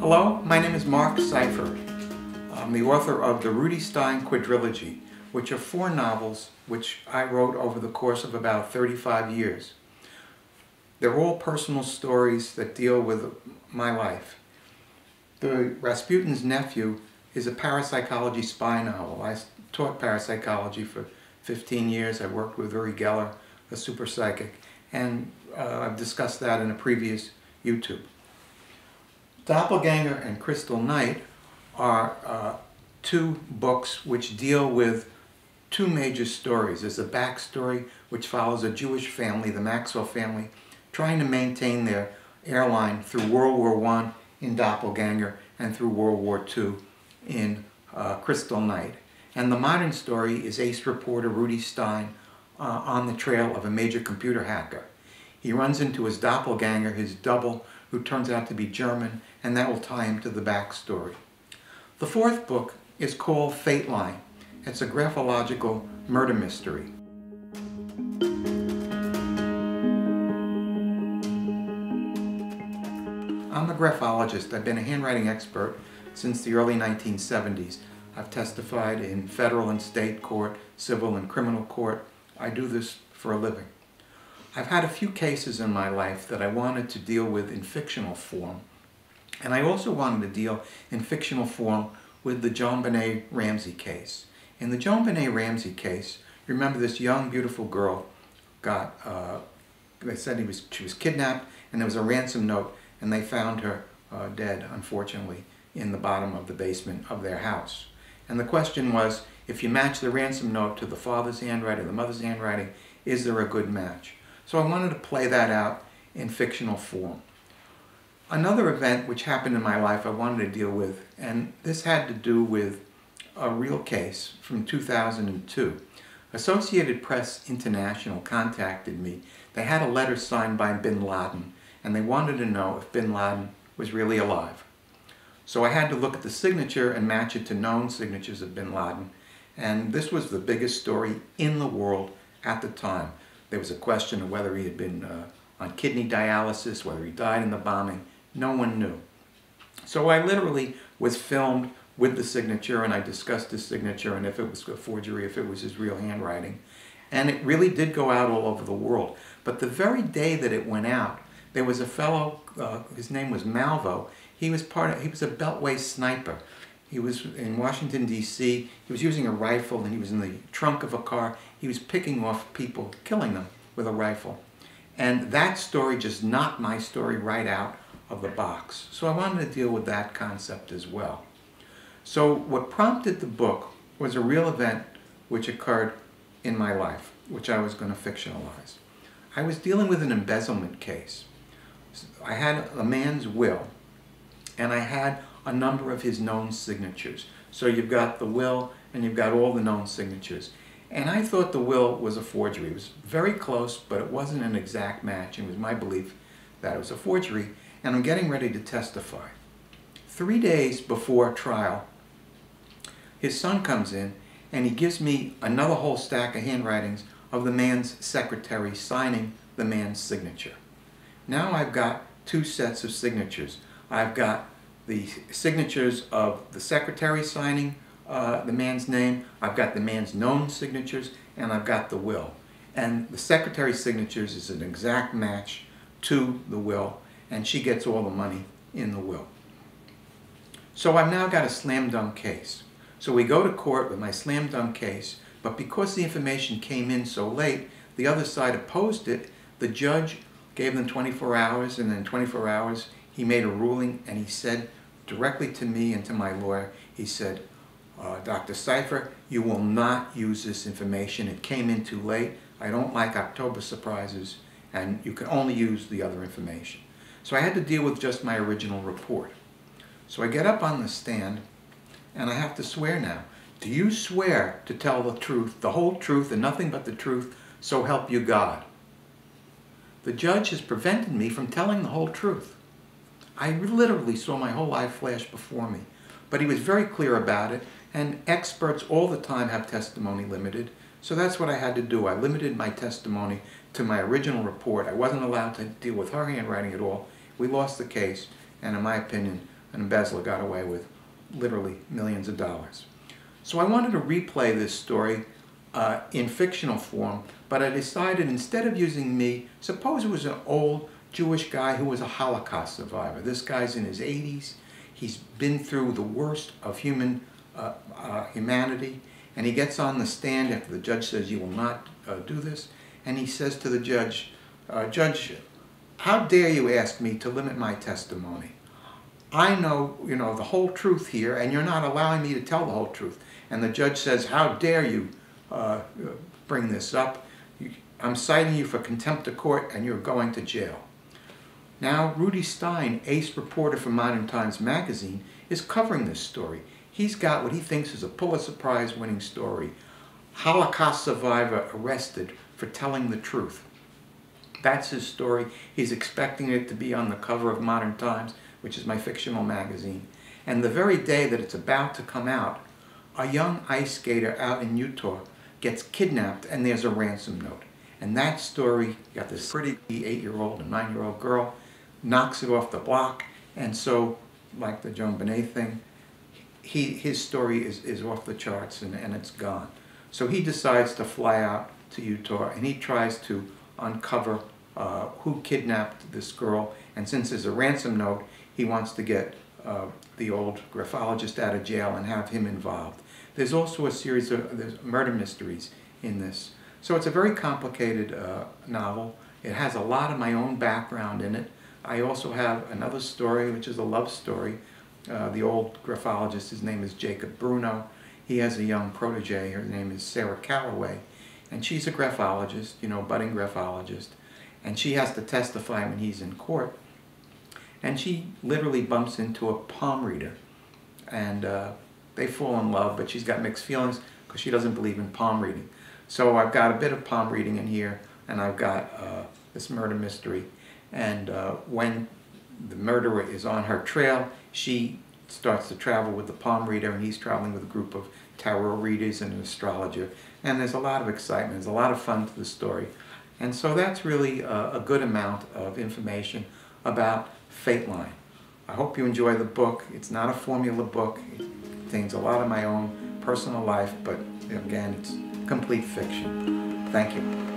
Hello, my name is Marc Seifer. I'm the author of the Rudy Styne Quadrilogy, which are four novels which I wrote over the course of about 35 years. They're all personal stories that deal with my life. The Rasputin's Nephew is a parapsychology spy novel. I taught parapsychology for 15 years. I worked with Uri Geller, a super psychic, and uh, I've discussed that in a previous YouTube. Doppelganger and Crystal Night are uh, two books which deal with two major stories. There's a backstory which follows a Jewish family, the Maxwell family, trying to maintain their airline through World War I in Doppelganger and through World War II in uh, Crystal Night. And the modern story is ace reporter Rudy Styne uh, on the trail of a major computer hacker. He runs into his doppelganger, his double, who turns out to be German, and that will tie him to the backstory. The fourth book is called Fate Line. It's a graphological murder mystery. I'm a graphologist. I've been a handwriting expert since the early 1970s. I've testified in federal and state court, civil and criminal court. I do this for a living. I've had a few cases in my life that I wanted to deal with in fictional form. And I also wanted to deal in fictional form with the JonBenét Ramsey case. In the JonBenét Ramsey case, remember this young, beautiful girl got, uh, they said he was, she was kidnapped and there was a ransom note and they found her uh, dead, unfortunately, in the bottom of the basement of their house. And the question was, if you match the ransom note to the father's handwriting, the mother's handwriting, is there a good match? So I wanted to play that out in fictional form. Another event which happened in my life I wanted to deal with, and this had to do with a real case from 2002. Associated Press International contacted me. They had a letter signed by bin Laden, and they wanted to know if bin Laden was really alive. So I had to look at the signature and match it to known signatures of bin Laden. And this was the biggest story in the world at the time. There was a question of whether he had been uh, on kidney dialysis, whether he died in the bombing. No one knew. So I literally was filmed with the signature and I discussed his signature and if it was a forgery, if it was his real handwriting. And it really did go out all over the world. But the very day that it went out, there was a fellow, uh, his name was Malvo, he was part of, he was a Beltway sniper. He was in Washington, D.C. He was using a rifle and he was in the trunk of a car. He was picking off people, killing them with a rifle. And that story just knocked my story right out of the box. So I wanted to deal with that concept as well. So what prompted the book was a real event which occurred in my life, which I was going to fictionalize. I was dealing with an embezzlement case. I had a man's will and I had a number of his known signatures. So you've got the will and you've got all the known signatures. And I thought the will was a forgery. It was very close, but it wasn't an exact match. It was my belief that it was a forgery. And I'm getting ready to testify. Three days before trial, his son comes in and he gives me another whole stack of handwritings of the man's secretary signing the man's signature. Now I've got two sets of signatures. I've got the signatures of the secretary signing uh, the man's name, I've got the man's known signatures, and I've got the will. And the secretary's signatures is an exact match to the will, and she gets all the money in the will. So I've now got a slam dunk case. So we go to court with my slam dunk case, but because the information came in so late, the other side opposed it. The judge gave them 24 hours, and then 24 hours he made a ruling and he said directly to me and to my lawyer, he said, uh, Dr. Seifer, you will not use this information. It came in too late. I don't like October surprises, and you can only use the other information. So I had to deal with just my original report. So I get up on the stand, and I have to swear now. Do you swear to tell the truth, the whole truth, and nothing but the truth, so help you God? The judge has prevented me from telling the whole truth. I literally saw my whole life flash before me. But he was very clear about it, and experts all the time have testimony limited, So that's what I had to do. I limited my testimony to my original report. I wasn't allowed to deal with her handwriting at all. We lost the case, and in my opinion, an embezzler got away with literally millions of dollars. So I wanted to replay this story uh, in fictional form, but I decided instead of using me, suppose it was an old Jewish guy who was a Holocaust survivor. This guy's in his 80s. He's been through the worst of human uh, uh, humanity, and he gets on the stand after the judge says, you will not uh, do this, and he says to the judge, uh, Judge, how dare you ask me to limit my testimony? I know, you know, the whole truth here, and you're not allowing me to tell the whole truth. And the judge says, how dare you uh, bring this up? I'm citing you for contempt of court, and you're going to jail. Now, Rudy Styne, ace reporter for Modern Times Magazine, is covering this story. He's got what he thinks is a Pulitzer Prize winning story. Holocaust survivor arrested for telling the truth. That's his story. He's expecting it to be on the cover of Modern Times, which is my fictional magazine. And the very day that it's about to come out, a young ice skater out in Utah gets kidnapped and there's a ransom note. And that story, you got this pretty eight-year-old and nine-year-old girl, knocks it off the block, and so, like the JonBenet thing, he, his story is, is off the charts and, and it's gone. So he decides to fly out to Utah and he tries to uncover uh, who kidnapped this girl. And since there's a ransom note, he wants to get uh, the old graphologist out of jail and have him involved. There's also a series of murder mysteries in this. So it's a very complicated uh, novel. It has a lot of my own background in it. I also have another story, which is a love story. Uh, the old graphologist, his name is Jacob Bruno. He has a young protege, her name is Sarah Calloway. And she's a graphologist, you know, budding graphologist. And she has to testify when he's in court. And she literally bumps into a palm reader. And uh, they fall in love, but she's got mixed feelings because she doesn't believe in palm reading. So I've got a bit of palm reading in here, and I've got uh, this murder mystery. And uh, when the murderer is on her trail, she starts to travel with the palm reader, and he's traveling with a group of tarot readers and an astrologer. And there's a lot of excitement, there's a lot of fun to the story. And so that's really a, a good amount of information about Fate Line. I hope you enjoy the book. It's not a formula book. It contains a lot of my own personal life, but again, it's complete fiction. Thank you.